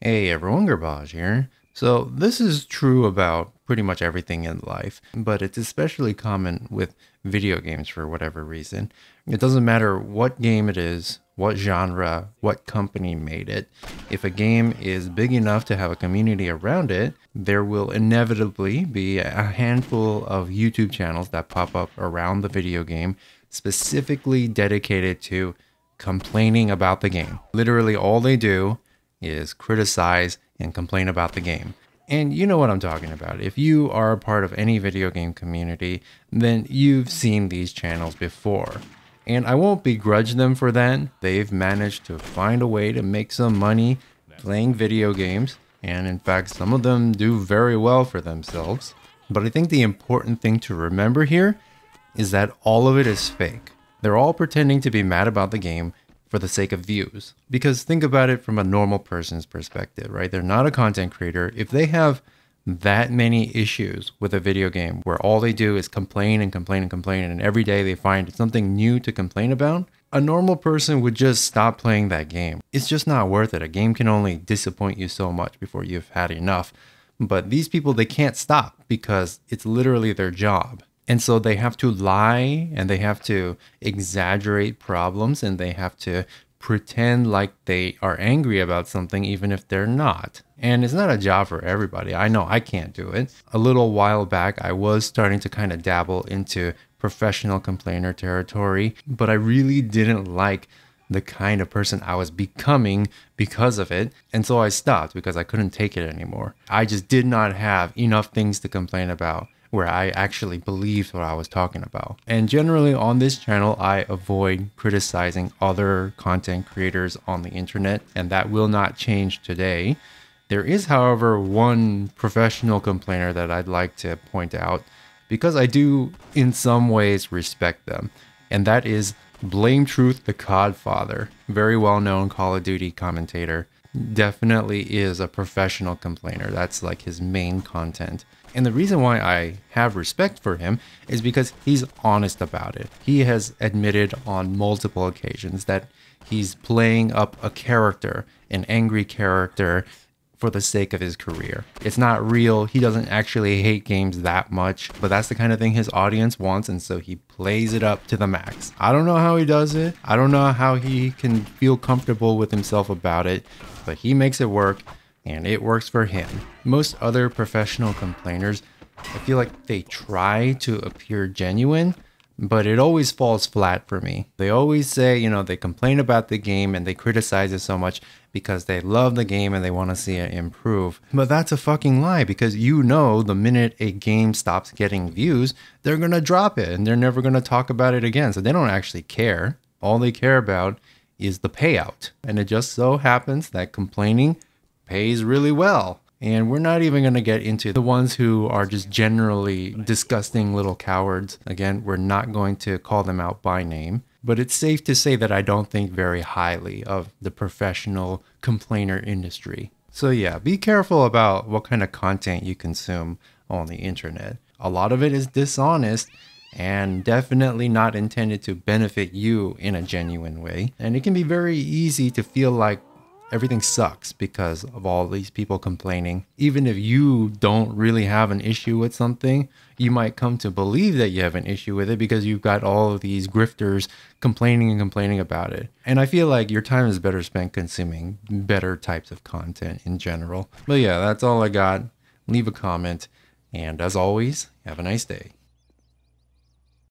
Hey everyone, Garbaj here. So, this is true about pretty much everything in life, but it's especially common with video games for whatever reason. It doesn't matter what game it is, what genre, what company made it. If a game is big enough to have a community around it, there will inevitably be a handful of YouTube channels that pop up around the video game specifically dedicated to complaining about the game. Literally, all they do is criticize and complain about the game. And you know what I'm talking about. If you are a part of any video game community, then you've seen these channels before. And I won't begrudge them for that. They've managed to find a way to make some money playing video games. And in fact, some of them do very well for themselves. But I think the important thing to remember here is that all of it is fake. They're all pretending to be mad about the game for the sake of views. Because think about it from a normal person's perspective, right? They're not a content creator. If they have that many issues with a video game where all they do is complain and complain and complain, and every day they find something new to complain about, a normal person would just stop playing that game. It's just not worth it. A game can only disappoint you so much before you've had enough. But these people, they can't stop because it's literally their job. And so they have to lie and they have to exaggerate problems and they have to pretend like they are angry about something even if they're not. And it's not a job for everybody. I know I can't do it. A little while back, I was starting to kind of dabble into professional complainer territory, but I really didn't like the kind of person I was becoming because of it. And so I stopped because I couldn't take it anymore. I just did not have enough things to complain about where I actually believed what I was talking about. And generally on this channel, I avoid criticizing other content creators on the internet, and that will not change today. There is, however, one professional complainer that I'd like to point out because I do, in some ways, respect them, and that is BlameTruth the Codfather, very well known Call of Duty commentator. Definitely is a professional complainer. That's like his main content. And the reason why I have respect for him is because he's honest about it. He has admitted on multiple occasions that he's playing up a character, an angry character, for the sake of his career. It's not real. He doesn't actually hate games that much, but that's the kind of thing his audience wants, and so he plays it up to the max. I don't know how he does it. I don't know how he can feel comfortable with himself about it, but he makes it work and it works for him. Most other professional complainers, I feel like they try to appear genuine, but it always falls flat for me. They always say, you know, they complain about the game and they criticize it so much because they love the game and they want to see it improve. But that's a fucking lie because you know the minute a game stops getting views, they're going to drop it and they're never going to talk about it again. So they don't actually care. All they care about is the payout. And it just so happens that complaining pays really well. And we're not even going to get into the ones who are just generally disgusting little cowards. Again, we're not going to call them out by name. But it's safe to say that I don't think very highly of the professional complainer industry. So, yeah, be careful about what kind of content you consume on the internet. A lot of it is dishonest and definitely not intended to benefit you in a genuine way. And it can be very easy to feel like everything sucks because of all these people complaining. Even if you don't really have an issue with something, you might come to believe that you have an issue with it because you've got all of these grifters complaining and complaining about it. And I feel like your time is better spent consuming better types of content in general. But yeah, that's all I got. Leave a comment. And as always, have a nice day.